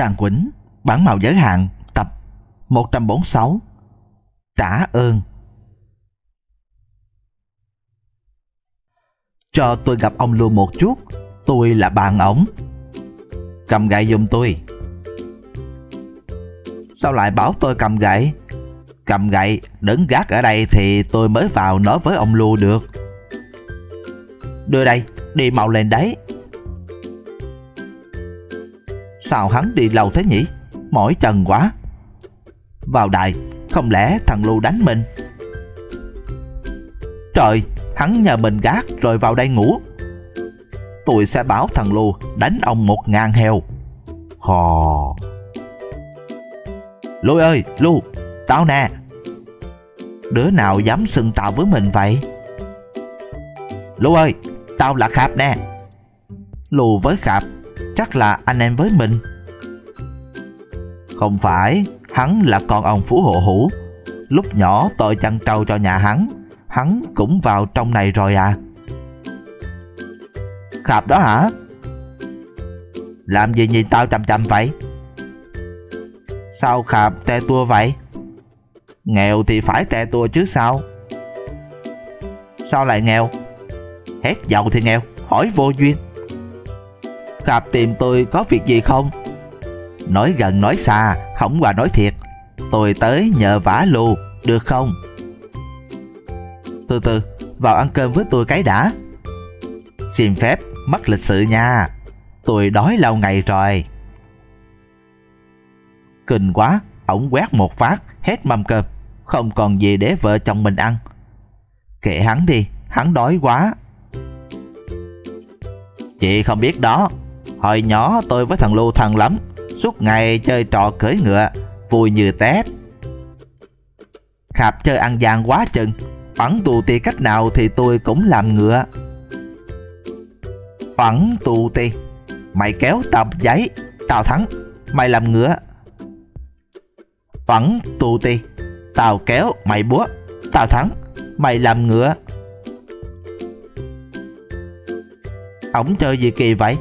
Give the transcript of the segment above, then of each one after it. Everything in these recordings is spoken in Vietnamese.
Tràng Quỳnh, bản màu giới hạn, tập 146. Trả ơn. Cho tôi gặp ông luôn một chút, tôi là bạn ổng. Cầm gậy giùm tôi. Sao lại bảo tôi cầm gậy? Cầm gậy, đứng gác ở đây thì tôi mới vào nói với ông Lưu được. Đưa đây, đi mau lên đấy. Sao hắn đi lâu thế nhỉ? Mỏi chân quá. Vào đại, không lẽ thằng Lưu đánh mình? Trời, hắn nhờ mình gác rồi vào đây ngủ. Tôi sẽ bảo thằng Lưu đánh ông một ngàn heo. Hò. Lưu ơi, Lưu, tao nè. Đứa nào dám xưng tao với mình vậy? Lưu ơi, tao là Khạp nè. Lưu với Khạp chắc là anh em với mình. Không phải, hắn là con ông Phú Hộ Hữu. Lúc nhỏ tôi chăn trâu cho nhà hắn, hắn cũng vào trong này rồi à. Khạp đó hả? Làm gì nhìn tao chằm chằm vậy? Sao khạp te tua vậy? Nghèo thì phải te tua chứ sao? Sao lại nghèo? Hét giàu thì nghèo, hỏi vô duyên. Khạp tìm tôi có việc gì không? Nói gần nói xa, không qua nói thiệt. Tôi tới nhờ vả lù, được không? Từ từ, vào ăn cơm với tôi cái đã. Xin phép, mất lịch sự nha. Tôi đói lâu ngày rồi. Kinh quá, ổng quét một phát, hết mâm cơm. Không còn gì để vợ chồng mình ăn. Kệ hắn đi, hắn đói quá. Chị không biết đó, Hồi nhỏ tôi với thằng Lưu thân lắm. Suốt ngày chơi trò cưỡi ngựa, Vui như tét Khạp chơi ăn gian quá chừng. Phẳng tù tì cách nào thì tôi cũng làm ngựa. Phẳng tù tì Mày kéo tập giấy. Tao thắng. Mày làm ngựa. Phẳng tù tì Tao kéo, mày búa. Tao thắng. Mày làm ngựa. Ổng chơi gì kỳ vậy?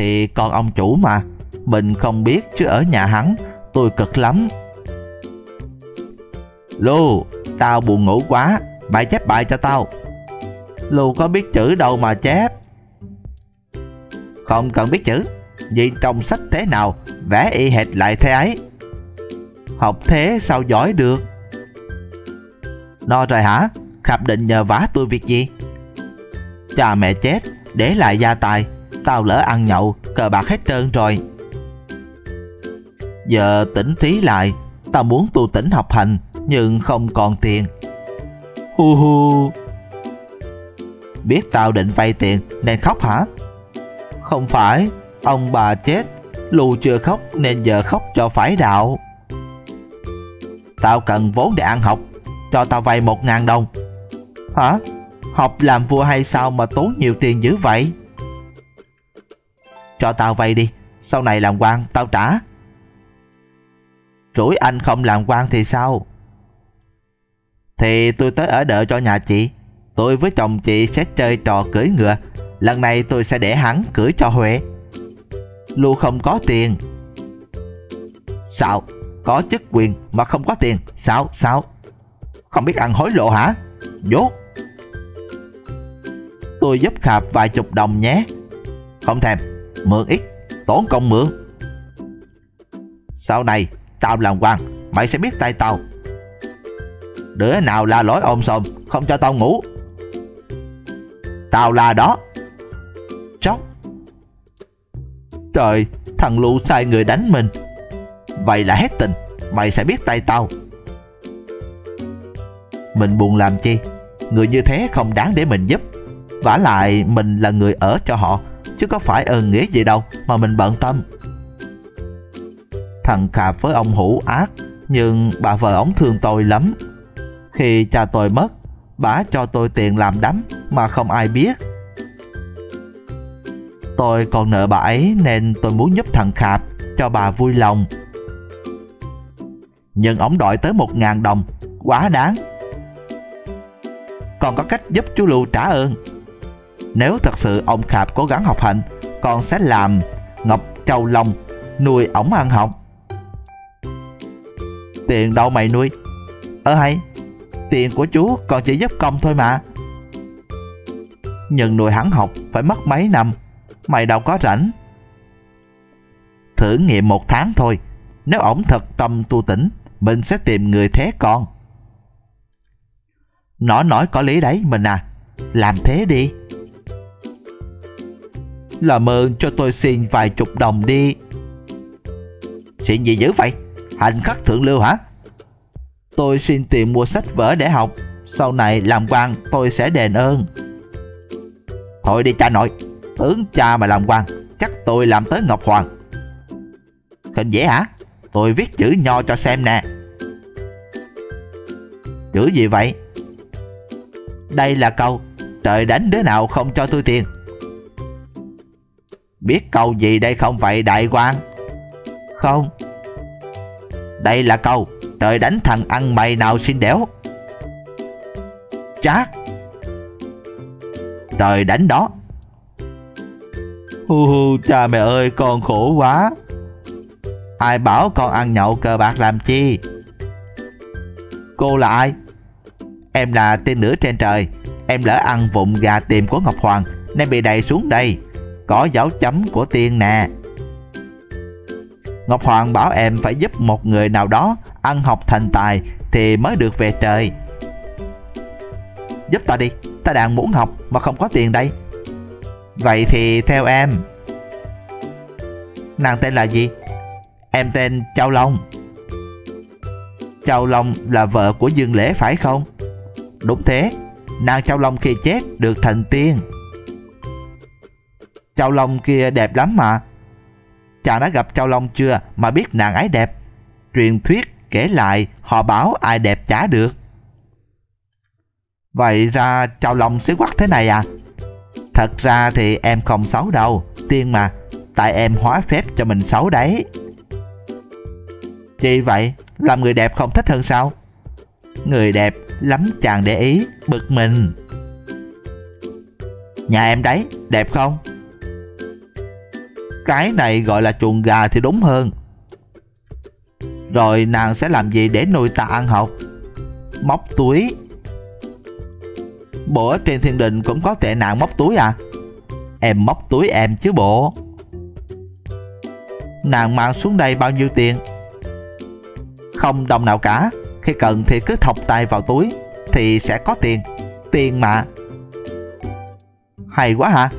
Thì con ông chủ mà. Mình không biết chứ ở nhà hắn, Tôi cực lắm. Lô, Tao buồn ngủ quá bài chép bài cho tao. Lô có biết chữ đâu mà chép? Không cần biết chữ, Vì trong sách thế nào, Vẽ y hệt lại thế ấy. Học thế sao giỏi được? No rồi hả? Khạp định nhờ vả tôi việc gì? Cha mẹ chết, Để lại gia tài. Tao lỡ ăn nhậu, Cờ bạc hết trơn rồi. Giờ tỉnh trí lại, Tao muốn tu tỉnh học hành, Nhưng không còn tiền. Hu hu. Biết tao định vay tiền, Nên khóc hả? Không phải, Ông bà chết Lù chưa khóc, nên giờ khóc cho phải đạo. Tao cần vốn để ăn học, Cho tao vay một ngàn đồng. Hả? Học làm vua hay sao mà tốn nhiều tiền dữ vậy? Cho tao vay đi, Sau này làm quan tao trả. Rủi anh không làm quan thì sao? Thì tôi tới ở đợi cho nhà chị, Tôi với chồng chị sẽ chơi trò cưỡi ngựa, Lần này tôi sẽ để hắn cưỡi cho Huệ. Lu không có tiền. Sao Có chức quyền mà không có tiền. Sao sao Không biết ăn hối lộ hả? Dốt Tôi giúp Khạp vài chục đồng nhé. Không thèm. Mượn ít, Tốn công mượn. Sau này, Tao làm quan, Mày sẽ biết tay tao. Đứa nào la lối ôm sòm Không cho tao ngủ. Tao là đó. Chóc Trời, Thằng Lưu sai người đánh mình. Vậy là hết tình, Mày sẽ biết tay tao. Mình buồn làm chi? Người như thế không đáng để mình giúp. Vả lại mình là người ở cho họ chứ có phải ơn nghĩa gì đâu mà mình bận tâm. Thằng cạp với ông Hữu ác, nhưng bà vợ ổng thương tôi lắm. Khi cha tôi mất, bà cho tôi tiền làm đám mà không ai biết. Tôi còn nợ bà ấy nên tôi muốn giúp thằng Khạp cho bà vui lòng. Nhưng ổng đòi tới một ngàn đồng, quá đáng. Còn có cách giúp chú Lưu trả ơn nếu thật sự ông Khạp cố gắng học hành, con sẽ làm Ngọc Châu Long Nuôi ổng ăn học. Tiền đâu mày nuôi? Ờ hay Tiền của chú còn chỉ giúp công thôi mà. Nhưng nuôi hắn học phải mất mấy năm Mày đâu có rảnh. Thử nghiệm một tháng thôi Nếu ổng thật tâm tu tỉnh Mình sẽ tìm người thế con. Nó nói có lý đấy mình à. Làm thế đi. Làm ơn cho tôi xin vài chục đồng đi. Chuyện gì dữ vậy? Hành khắc thượng lưu hả? Tôi xin tiền mua sách vở để học. Sau này làm quan, tôi sẽ đền ơn. Thôi đi cha nội, Tướng cha mà làm quan, Chắc tôi làm tới Ngọc Hoàng. Hình dễ hả? Tôi viết chữ nho cho xem nè. Chữ gì vậy? Đây là câu, Trời đánh đứa nào không cho tôi tiền? Biết câu gì đây không vậy, đại quan Không. Đây là câu, Trời đánh thằng ăn mày nào xin đéo? Chát. Trời đánh đó. Hu hu, cha mẹ ơi, con khổ quá. Ai bảo con ăn nhậu cờ bạc làm chi? Cô là ai? Em là tiên nữ trên trời. Em lỡ ăn vụng gà tìm của Ngọc Hoàng Nên bị đầy xuống đây. Có dấu chấm của tiên nè Ngọc Hoàng bảo em phải giúp một người nào đó ăn học thành tài thì mới được về trời. Giúp ta đi, ta đang muốn học mà không có tiền đây. Vậy thì theo em. Nàng tên là gì? Em tên Châu Long. Châu Long là vợ của Dương Lễ phải không? Đúng thế, nàng Châu Long khi chết được thành tiên. Châu Long kia đẹp lắm mà. Chàng đã gặp Châu Long chưa mà biết nàng ấy đẹp? Truyền thuyết kể lại họ bảo ai đẹp chả được. Vậy ra Châu Long xế quắc thế này à? Thật ra thì em không xấu đâu, tiên mà, tại em hóa phép cho mình xấu đấy. Chị vậy, làm người đẹp không thích hơn sao? Người đẹp lắm chàng để ý, bực mình. Nhà em đấy, đẹp không? Cái này gọi là chuồng gà thì đúng hơn. Rồi nàng sẽ làm gì để nuôi ta ăn học? Móc túi. Bộ ở trên thiên đình cũng có tệ nạn móc túi à? Em móc túi em chứ bộ. Nàng mang xuống đây bao nhiêu tiền? Không đồng nào cả. Khi cần thì cứ thọc tay vào túi Thì sẽ có tiền. Tiền mà. Hay quá hả?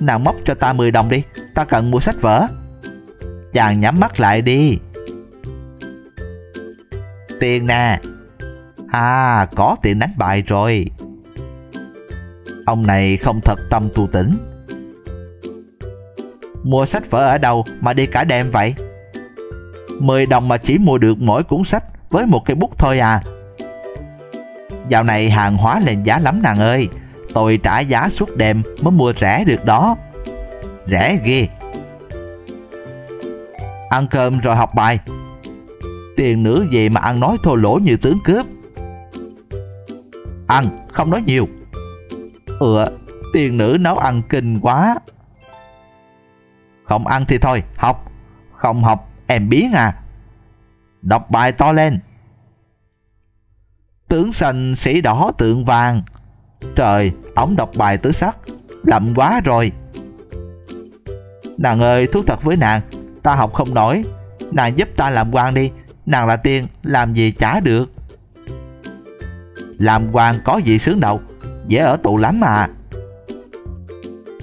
Nàng móc cho ta 10 đồng đi, Ta cần mua sách vở. Chàng nhắm mắt lại đi. Tiền nè. À có tiền đánh bài rồi. Ông này không thật tâm tu tỉnh Mua sách vở ở đâu mà đi cả đêm vậy? 10 đồng mà chỉ mua được mỗi cuốn sách Với một cây bút thôi à. Dạo này hàng hóa lên giá lắm nàng ơi. Tôi trả giá suốt đêm mới mua rẻ được đó. Rẻ ghê. Ăn cơm rồi học bài. Tiền nữ gì mà ăn nói thô lỗ như tướng cướp. Ăn, không nói nhiều. Ừ, tiền nữ nấu ăn kinh quá. Không ăn thì thôi, học. Không học, em biến à. Đọc bài to lên. Tướng xanh sĩ đỏ tượng vàng. Trời, ổng đọc bài tứ sắc. Lậm quá rồi. Nàng ơi thú thật với nàng. Ta học không nổi. Nàng giúp ta làm quan đi. Nàng là tiên làm gì chả được. Làm quan có gì sướng đâu Dễ ở tù lắm mà.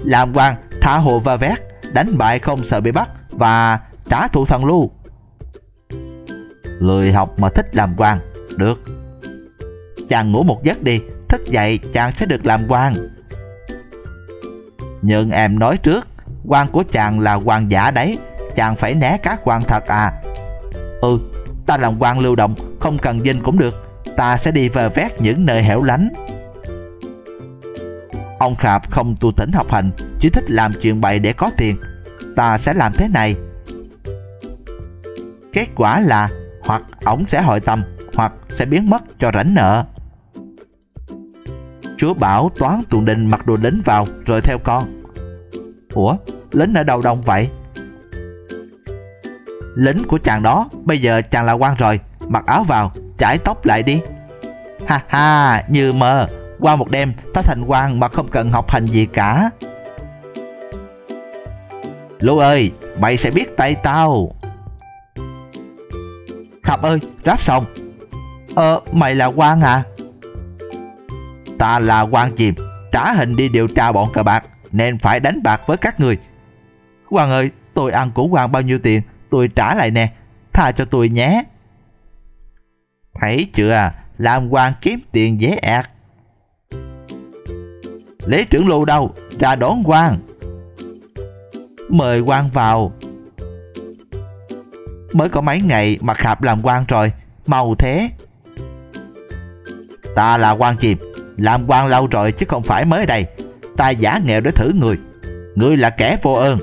Làm quan tha hồ va vét. Đánh bại không sợ bị bắt Và trả thù thần lưu. Lười học mà thích làm quan. Được. Chàng ngủ một giấc đi. Thức dậy chàng sẽ được làm quan Nhưng em nói trước quan của chàng là quan giả đấy, chàng phải né các quan thật à. Ừ ta làm quan lưu động, không cần dinh cũng được, ta sẽ đi về vét những nơi hẻo lánh. Ông khạp không tu tỉnh học hành, chỉ thích làm chuyện bậy để có tiền. Ta sẽ làm thế này. Kết quả là, hoặc ổng sẽ hội tâm, hoặc sẽ biến mất cho rảnh nợ chúa bảo toán tù đình mặc đồ lính vào rồi theo con. Ủa, lính ở đâu đông vậy? Lính của chàng đó, Bây giờ chàng là quan rồi, Mặc áo vào, Chải tóc lại đi. Ha ha, Như mơ. Qua một đêm, Ta thành quan mà không cần học hành gì cả. Lũ ơi, Mày sẽ biết tay tao. Khập ơi, Ráp xong. Ờ mày là quan à? Ta là quan chìm Trả hình đi điều tra bọn cờ bạc, Nên phải đánh bạc với các người. Hoàng ơi, tôi ăn của Hoàng bao nhiêu tiền? Tôi trả lại nè, Tha cho tôi nhé. Thấy chưa à? Làm quan kiếm tiền dễ ẹt. Lý trưởng lưu đâu? Ra đón quan Mời quan vào. Mới có mấy ngày mà khạp làm quan rồi, Mau thế. Ta là quan chìm làm quan lâu rồi chứ không phải mới đây. Ta giả nghèo để thử người. Ngươi là kẻ vô ơn.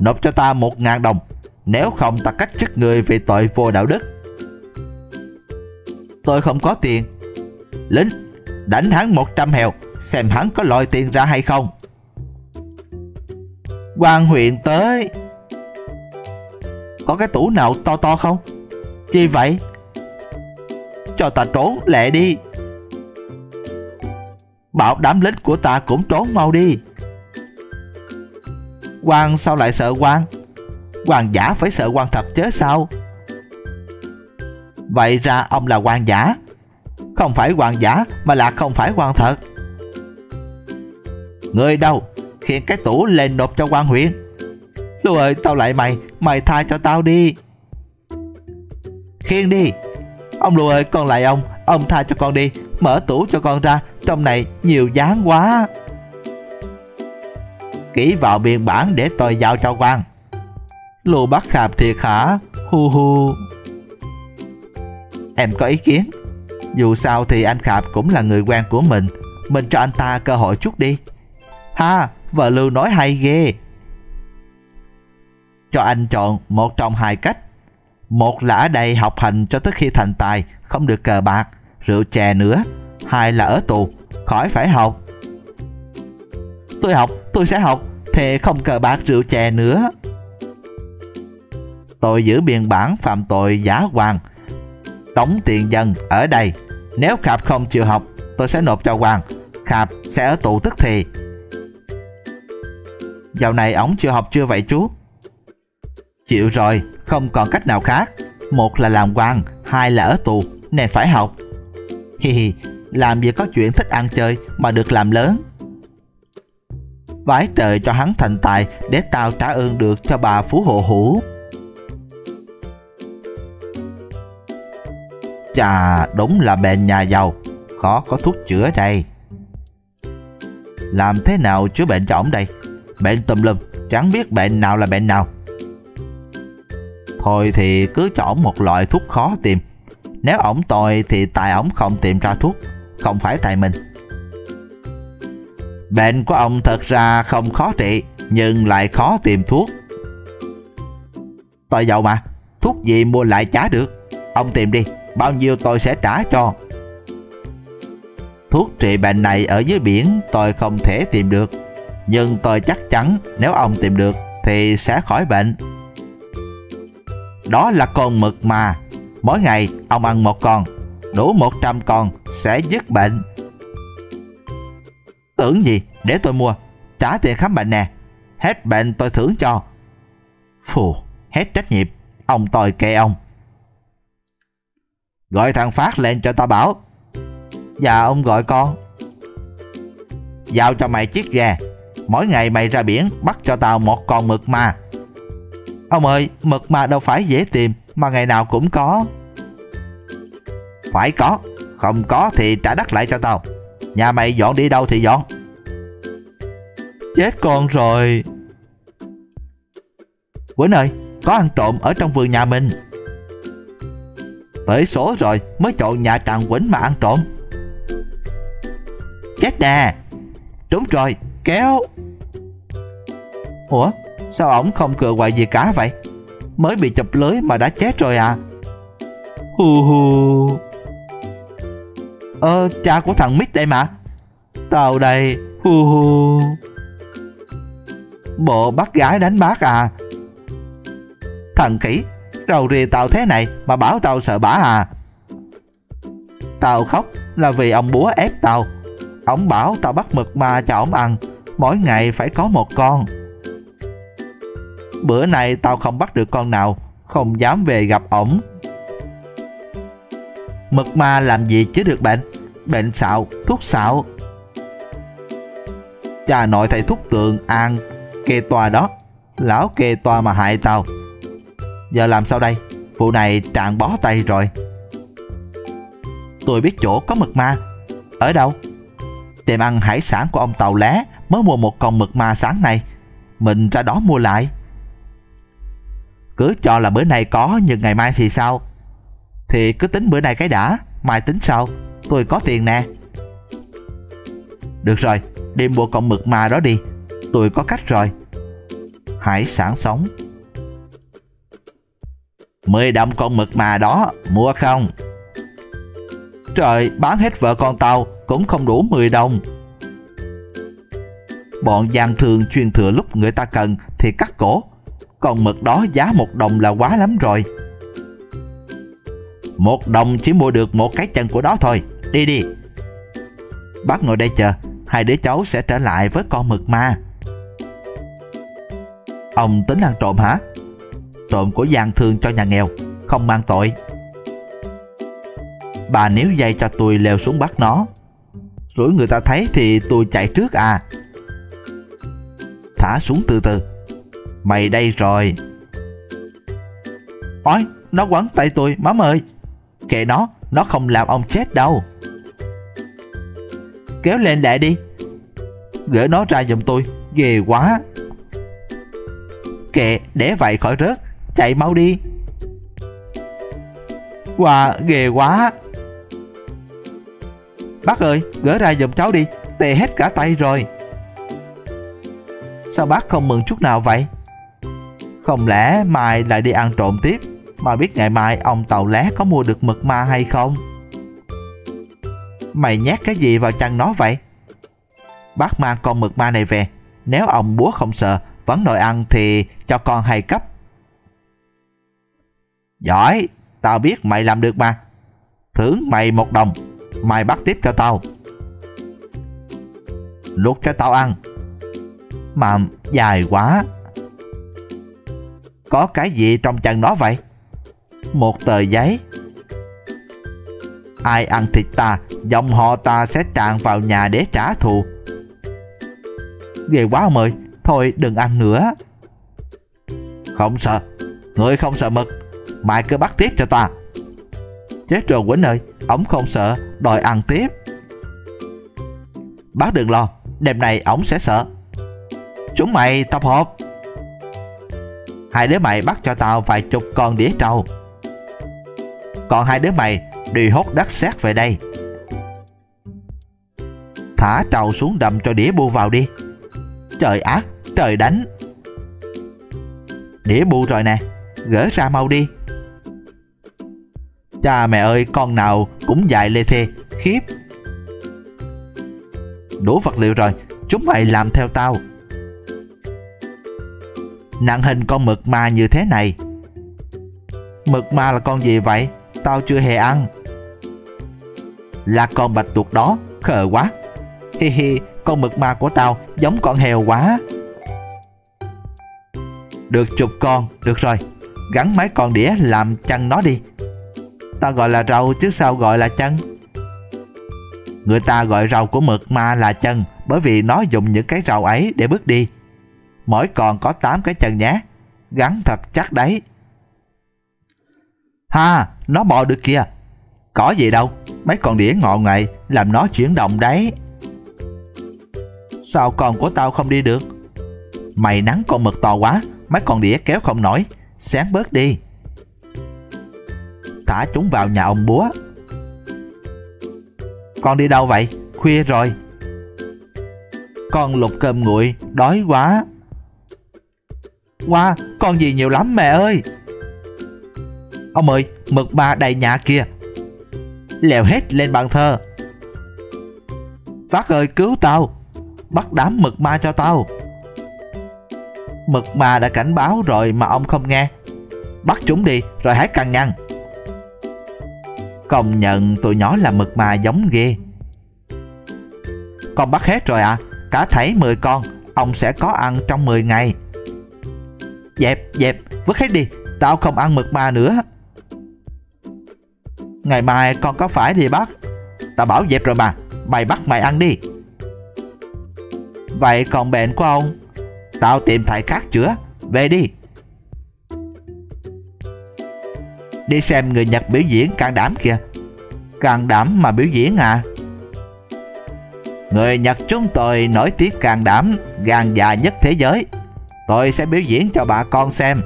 Nộp cho ta một ngàn đồng. Nếu không ta cách chức người vì tội vô đạo đức. Tôi không có tiền. Lính, Đánh hắn một trăm hèo, Xem hắn có lòi tiền ra hay không. Quan huyện tới. Có cái tủ nào to to không? Chi vậy? Cho ta trốn lẹ đi. Bảo đám lính của ta cũng trốn mau đi. Quan sao lại sợ quan quan giả phải sợ quan thật chứ sao? Vậy ra ông là quan giả. Không phải quan giả, mà là không phải quan thật. Người đâu? Khiến cái tủ lên nộp cho quan huyện lưu ơi, tao lại mày mày tha cho tao đi. Khiêng đi. Ông lưu ơi, con lại ông ông tha cho con đi mở tủ cho con ra, trong này nhiều dáng quá. Ký vào biên bản để tôi giao cho quan lưu bắt khạp thiệt hả hu hu. Em có ý kiến? Dù sao thì anh khạp cũng là người quen của mình. Mình cho anh ta cơ hội chút đi. Ha, vợ lưu nói hay ghê. Cho anh chọn một trong hai cách. Một là ở đây học hành cho tới khi thành tài, không được cờ bạc rượu chè nữa. Hai là ở tù, khỏi phải học. Tôi học, tôi sẽ học, thề không cờ bạc rượu chè nữa. Tôi giữ biên bản phạm tội giả hoàng, đóng tiền dân ở đây. Nếu khạp không chịu học, tôi sẽ nộp cho hoàng, khạp sẽ ở tù tức thì. Dạo này ổng chịu học chưa vậy chú? Chịu rồi, không còn cách nào khác. Một là làm quan hai là ở tù, nên phải học hi hi, làm gì có chuyện thích ăn chơi mà được làm lớn. Vái trời cho hắn thành tài để tao trả ơn được cho bà phú hộ hữu chà, đúng là bệnh nhà giàu, khó có thuốc chữa đây. Làm thế nào chữa bệnh cho ổng đây? Bệnh tùm lum, chẳng biết bệnh nào là bệnh nào. Thôi thì cứ cho ổng một loại thuốc khó tìm nếu ổng tồi thì tại ổng không tìm ra thuốc, không phải tại mình. Bệnh của ông thật ra không khó trị, Nhưng lại khó tìm thuốc. Tôi giàu mà, Thuốc gì mua lại trả được? Ông tìm đi, Bao nhiêu tôi sẽ trả cho. Thuốc trị bệnh này ở dưới biển tôi không thể tìm được, Nhưng tôi chắc chắn nếu ông tìm được Thì sẽ khỏi bệnh. Đó là con mực mà. Mỗi ngày, ông ăn một con, Đủ 100 con sẽ dứt bệnh. Tưởng gì? Để tôi mua. Trả tiền khám bệnh nè. Hết bệnh tôi thưởng cho. Phù, hết trách nhiệm. Ông tôi kệ ông. Gọi thằng Phát lên cho tao bảo. Dạ ông gọi con. Giao cho mày chiếc ghe. Mỗi ngày mày ra biển, Bắt cho tao một con mực ma Ông ơi mực mà đâu phải dễ tìm, Mà ngày nào cũng có. Phải có, Không có thì trả đất lại cho tao. Nhà mày dọn đi đâu thì dọn. Chết con rồi. Quýnh ơi, Có ăn trộm ở trong vườn nhà mình. Tới số rồi, Mới chọn nhà tràng Quýnh mà ăn trộm. Chết nè. Đúng rồi, kéo. Ủa? Sao ổng không cựa quậy gì cả vậy? Mới bị chụp lưới mà đã chết rồi à? Hù hù Ơ ờ, cha của thằng Mít đây mà. Tao đây. Hù hù Bộ bắt gái đánh bác à? Thằng khỉ, Rầu rì tao thế này mà bảo tao sợ bả à? Tao khóc là vì ông búa ép tao. Ông bảo tao bắt mực mà cho ông ăn. Mỗi ngày phải có một con. Bữa nay tao không bắt được con nào Không dám về gặp ổng. Mực ma làm gì chứ được bệnh Bệnh xạo, thuốc xạo. Cha nội thầy thuốc tượng an Kê tòa đó Lão kê tòa mà hại tao. Giờ làm sao đây? Vụ này trạng bó tay rồi. Tôi biết chỗ có mực ma. Ở đâu? Tiệm ăn hải sản của ông Tàu Lá Mới mua một con mực ma sáng nay. Mình ra đó mua lại. Cứ cho là bữa nay có, Nhưng ngày mai thì sao? Thì cứ tính bữa nay cái đã, Mai tính sau. Tôi có tiền nè. Được rồi Đi mua con mực ma đó đi. Tôi có cách rồi. Hải sản sống. Mười đồng con mực mà đó, Mua không? Trời, bán hết vợ con tao, Cũng không đủ 10 đồng. Bọn gian thường chuyên thừa lúc người ta cần Thì cắt cổ còn mực đó giá một đồng là quá lắm rồi. Một đồng chỉ mua được một cái chân của nó thôi. Đi đi. Bác ngồi đây chờ, Hai đứa cháu sẽ trở lại với con mực ma. Ông tính ăn trộm hả? Trộm của gian thương cho nhà nghèo, Không mang tội. Bà nếu dây cho tôi leo xuống bắt nó. Rồi người ta thấy thì tôi chạy trước à. Thả xuống từ từ. Mày đây rồi. Ôi, Nó quấn tay tôi mắm ơi. Kệ nó Nó không làm ông chết đâu. Kéo lên lại đi. Gỡ nó ra giùm tôi, Ghê quá. Kệ, để vậy khỏi rớt, Chạy mau đi. Wow ghê quá. Bác ơi, gỡ ra giùm cháu đi, Tê hết cả tay rồi. Sao bác không mừng chút nào vậy? Không lẽ mai lại đi ăn trộm tiếp? Mà biết ngày mai ông tàu lá có mua được mực ma hay không? Mày nhét cái gì vào chăn nó vậy? Bác mang con mực ma này về. Nếu ông búa không sợ, Vẫn đòi ăn thì cho con hay cấp. Giỏi, Tao biết mày làm được mà. Thưởng mày một đồng. Mày bắt tiếp cho tao. Luộc cho tao ăn. Mà dài quá. Có cái gì trong chân nó vậy? Một tờ giấy. Ai ăn thịt ta, Dòng họ ta sẽ tràn vào nhà để trả thù. Ghê quá ông ơi, Thôi đừng ăn nữa. Không sợ, Người không sợ mực Mày cứ bắt tiếp cho ta. Chết rồi Quýnh ơi, Ổng không sợ, Đòi ăn tiếp. Bác đừng lo, Đêm này ổng sẽ sợ. Chúng mày tập hợp. Hai đứa mày bắt cho tao vài chục con đĩa trâu. Còn hai đứa mày đi hốt đất sét về đây. Thả trâu xuống đầm cho đĩa bu vào đi. Trời ác, trời đánh. Đĩa bu rồi nè Gỡ ra mau đi. Cha mẹ ơi con nào cũng dại lê thê Khiếp. Đủ vật liệu rồi Chúng mày làm theo tao. Nặng hình con mực ma như thế này. Mực ma là con gì vậy? Tao chưa hề ăn. Là con bạch tuộc đó, Khờ quá. Hi hi, Con mực ma của tao giống con heo quá. Được chục con, Được rồi. Gắn mấy con đĩa làm chăn nó đi. Tao gọi là rau chứ sao gọi là chân Người ta gọi rau của mực ma là chân Bởi vì nó dùng những cái rau ấy để bước đi. Mỗi con có 8 cái chân nhé. Gắn thật chắc đấy. Ha, nó bò được kìa. Có gì đâu Mấy con đĩa ngọ ngậy Làm nó chuyển động đấy. Sao con của tao không đi được? Mày nắng con mực to quá Mấy con đĩa kéo không nổi. Sáng bớt đi. Thả chúng vào nhà ông búa. Con đi đâu vậy? Khuya rồi. Con lục cơm nguội đói quá. Wow, con gì nhiều lắm mẹ ơi. Ông ơi, mực ba đầy nhà kia Lèo hết lên bàn thờ. Phát ơi cứu tao. Bắt đám mực ma cho tao. Mực ma đã cảnh báo rồi mà ông không nghe. Bắt chúng đi rồi hãy căn ngăn Công nhận tụi nhỏ là mực ma giống ghê. Con bắt hết rồi à. Cả thảy 10 con Ông sẽ có ăn trong 10 ngày. Dẹp dẹp, Vứt hết đi. Tao không ăn mực ma nữa. Ngày mai con có phải thì bắt. Tao bảo dẹp rồi mà. Mày bắt mày ăn đi. Vậy còn bệnh của ông? Tao tìm thầy khác chữa. Về đi. Đi xem người Nhật biểu diễn can đảm kìa. Can đảm mà biểu diễn à? Người Nhật chúng tôi nổi tiếng can đảm, gan dạ nhất thế giới. Tôi sẽ biểu diễn cho bà con xem.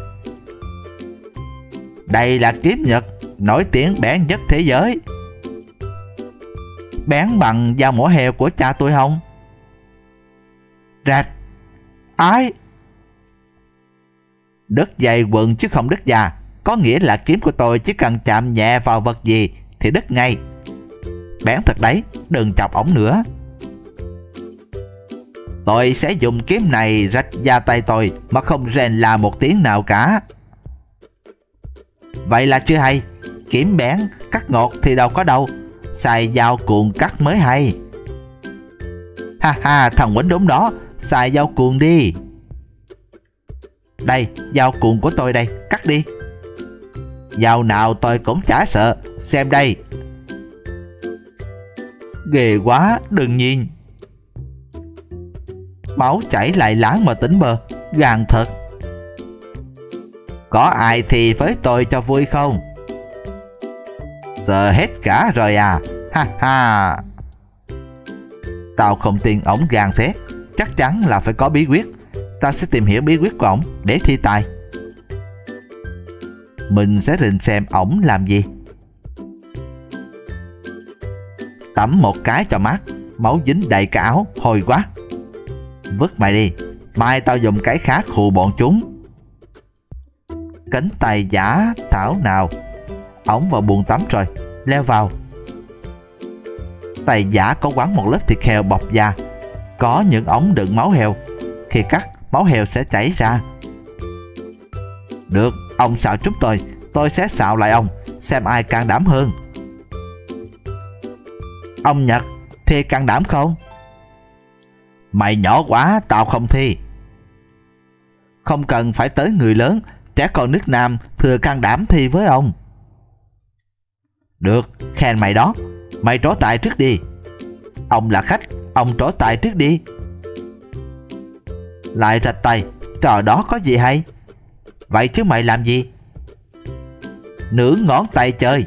Đây là kiếm Nhật, nổi tiếng bén nhất thế giới. Bén bằng dao mổ heo của cha tôi không? Rạch, Ái. Đứt dày quần chứ không đứt già, Có nghĩa là kiếm của tôi chỉ cần chạm nhẹ vào vật gì Thì đứt ngay. Bén thật đấy, Đừng chọc ổng nữa. Tôi sẽ dùng kiếm này rạch da tay tôi Mà không rèn là một tiếng nào cả. Vậy là chưa hay. Kiếm bén, cắt ngọt thì đâu có đâu. Xài dao cuồng cắt mới hay. Ha ha thằng quýnh đúng đó. Xài dao cuồng đi. Đây dao cuồng của tôi đây. Cắt đi. Dao nào tôi cũng chả sợ. Xem đây. Ghê quá đừng nhìn. Máu chảy lại láng mà tỉnh bờ. Gàn thật. Có ai thì với tôi cho vui không? Giờ hết cả rồi à. Ha ha. Tao không tin ổng gàn thế Chắc chắn là phải có bí quyết. Tao sẽ tìm hiểu bí quyết của ổng Để thi tài. Mình sẽ rình xem ổng làm gì. Tắm một cái cho mát. Máu dính đầy cả áo Hồi quá. Vứt mày đi. Mai tao dùng cái khác hù bọn chúng. Cánh tay giả thảo nào? Ổng vào buồn tắm rồi. Leo vào. Tay giả có quắn một lớp thịt heo bọc da. Có những ống đựng máu heo. Khi cắt, máu heo sẽ chảy ra. Được, Ông xạo chúng tôi. Tôi sẽ xạo lại ông, Xem ai can đảm hơn. Ông Nhật thì can đảm không? Mày nhỏ quá, tao không thi. Không cần phải tới người lớn, Trẻ con nước Nam thừa can đảm thi với ông. Được, khen mày đó. Mày trổ tài trước đi. Ông là khách, Ông trổ tài trước đi. Lại rạch tay, Trò đó có gì hay? Vậy chứ mày làm gì? Nửa ngón tay chơi.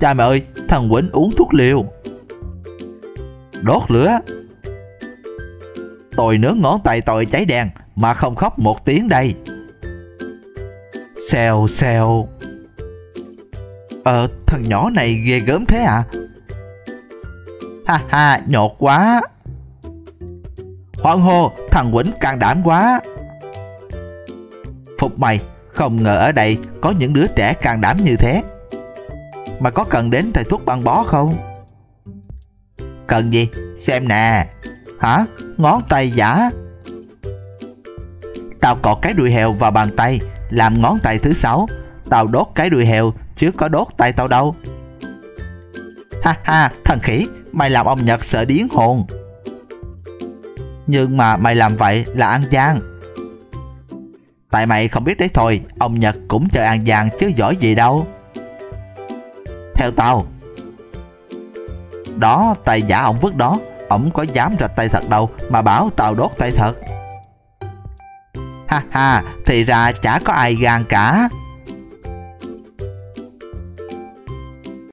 Cha mẹ ơi, Thằng Quỳnh uống thuốc liều. Đốt lửa. Tôi nướng ngón tay tôi cháy đen, Mà không khóc một tiếng đây. Xèo xèo. Ờ thằng nhỏ này ghê gớm thế à? Ha ha, nhột quá. Hoan hô, thằng Quỳnh can đảm quá. Phục mày, Không ngờ ở đây có những đứa trẻ can đảm như thế. Mà có cần đến thầy thuốc băng bó không? Cần gì? Xem nè. Hả? Ngón tay giả. Tao cọt cái đuôi heo vào bàn tay, Làm ngón tay thứ sáu. Tao đốt cái đuôi heo, Chứ có đốt tay tao đâu. Ha ha thằng khỉ, Mày làm ông Nhật sợ điến hồn. Nhưng mà mày làm vậy là ăn gian. Tại mày không biết đấy thôi Ông Nhật cũng chơi ăn gian chứ giỏi gì đâu. Theo tao, Đó, tay giả ông vứt đó ổng có dám rạch tay thật đâu, Mà bảo tao đốt tay thật. Ha ha, Thì ra chả có ai gan cả.